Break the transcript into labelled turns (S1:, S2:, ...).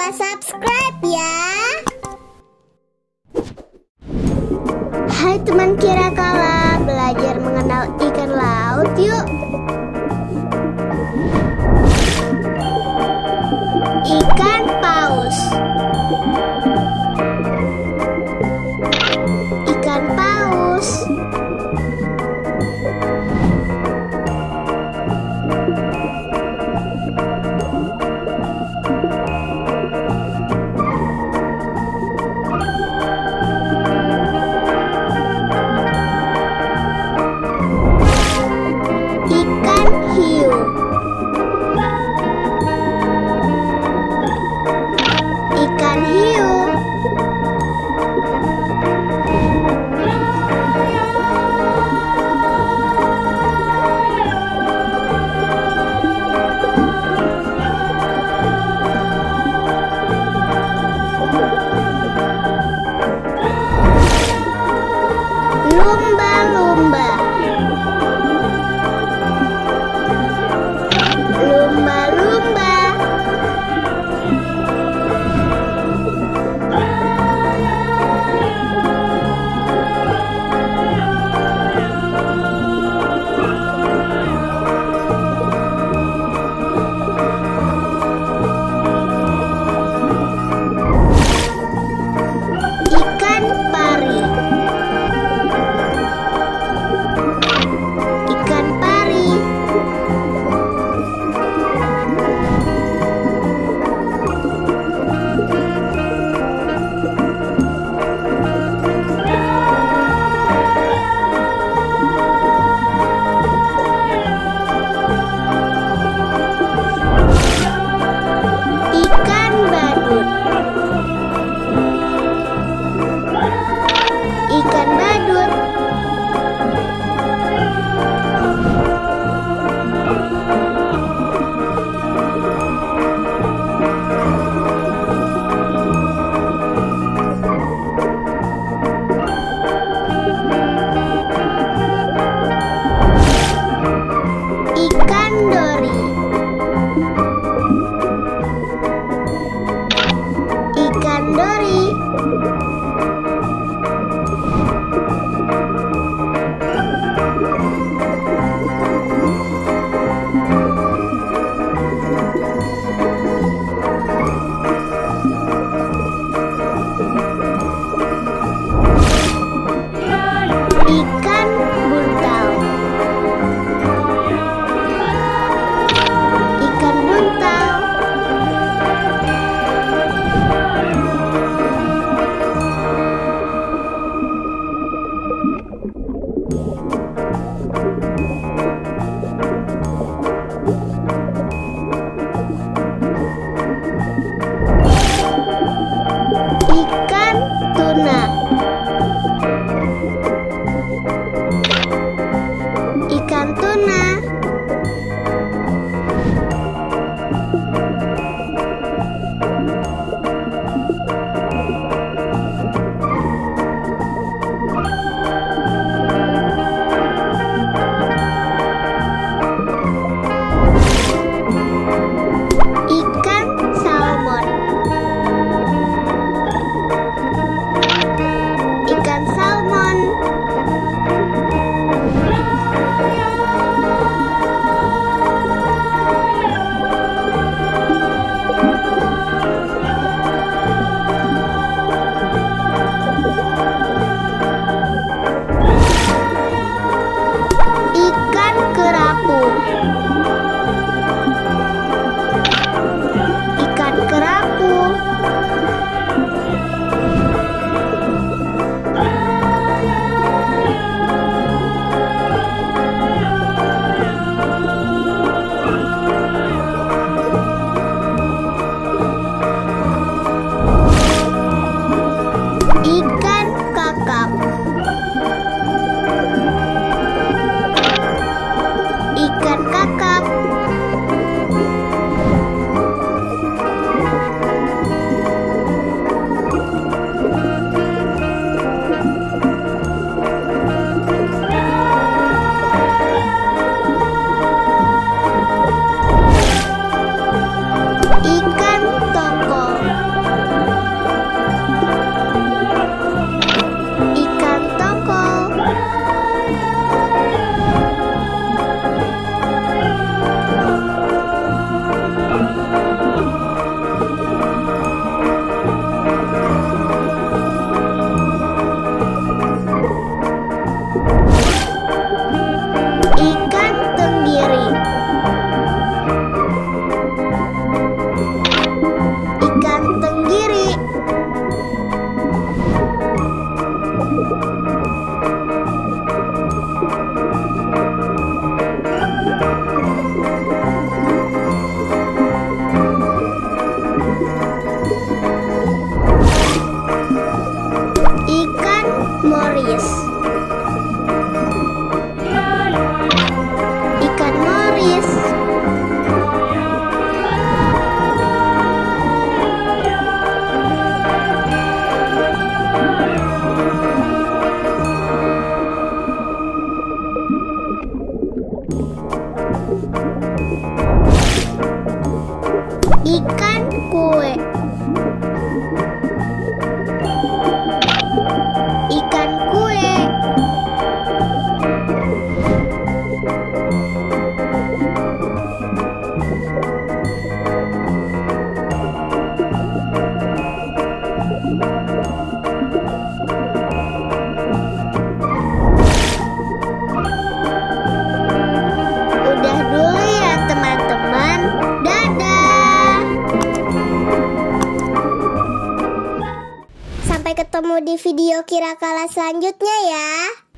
S1: lupa subscribe ya. Hai teman kira Daddy! y video Kirakala selanjutnya ya.